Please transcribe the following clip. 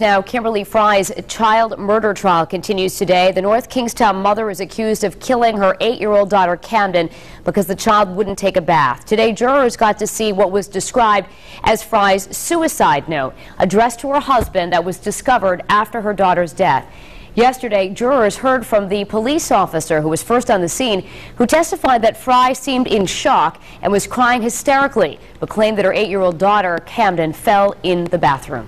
Now, Kimberly Fry's child murder trial continues today. The North Kingstown mother is accused of killing her eight-year-old daughter Camden because the child wouldn't take a bath. Today, jurors got to see what was described as Fry's suicide note addressed to her husband that was discovered after her daughter's death. Yesterday, jurors heard from the police officer who was first on the scene, who testified that Fry seemed in shock and was crying hysterically, but claimed that her eight-year-old daughter, Camden, fell in the bathroom.